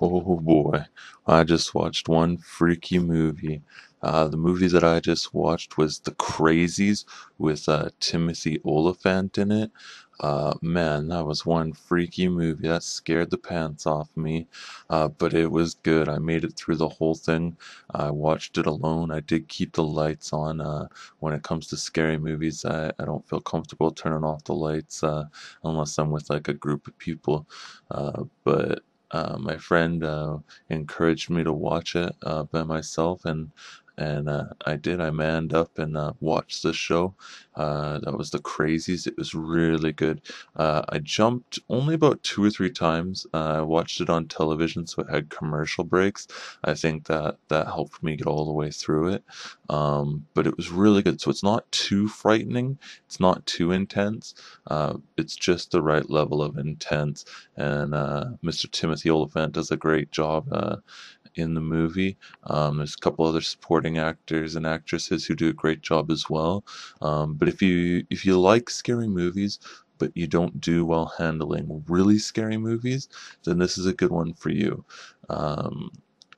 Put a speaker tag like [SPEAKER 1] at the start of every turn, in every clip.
[SPEAKER 1] Oh boy, I just watched one freaky movie. Uh, the movie that I just watched was The Crazies with uh, Timothy Olyphant in it. Uh, man, that was one freaky movie. That scared the pants off me, uh, but it was good. I made it through the whole thing. I watched it alone. I did keep the lights on. Uh, when it comes to scary movies, I, I don't feel comfortable turning off the lights uh, unless I'm with like a group of people. Uh, but uh, my friend uh, encouraged me to watch it uh, by myself, and and uh, I did. I manned up and uh, watched the show. Uh, that was the crazies. It was really good. Uh, I jumped only about two or three times. Uh, I watched it on television, so it had commercial breaks. I think that that helped me get all the way through it. Um, but it was really good. So it's not too frightening. It's not too intense. Uh, it's just the right level of intense. And Mr. Timothy Olyphant does a great job in the movie. Um, there's a couple other supporting actors and actresses who do a great job as well. Um, but if you if you like scary movies, but you don't do well handling really scary movies, then this is a good one for you. Um,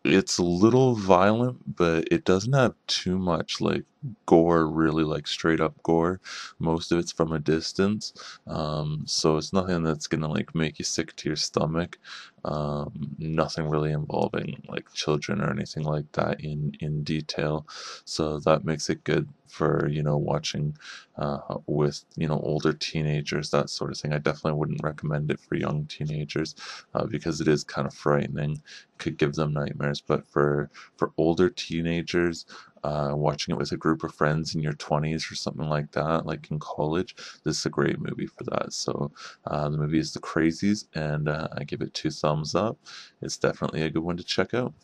[SPEAKER 1] it's a little violent, but it doesn't have too much like gore, really like straight up gore. Most of it's from a distance, um, so it's nothing that's gonna like make you sick to your stomach. Um, nothing really involving like children or anything like that in in detail, so that makes it good for you know watching uh, with you know older teenagers that sort of thing. I definitely wouldn't recommend it for young teenagers uh, because it is kind of frightening. It Could give them nightmares, but for for older teenagers, uh, watching it with a group of friends in your 20s or something like that, like in college, this is a great movie for that. So uh, the movie is The Crazies, and uh, I give it two thumbs up. It's definitely a good one to check out.